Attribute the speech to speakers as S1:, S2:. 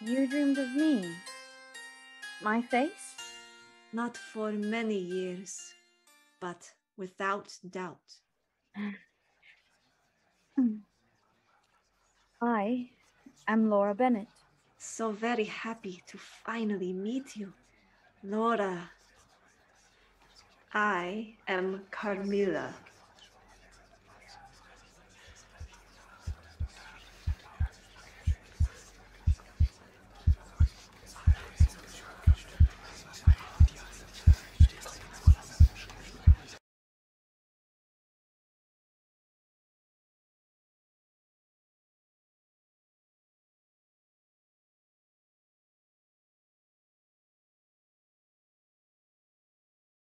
S1: You dreamed of me? My face?
S2: Not for many years, but without doubt. Hmm.
S1: I am Laura Bennett.
S2: So very happy to finally meet you, Laura. I am Carmilla.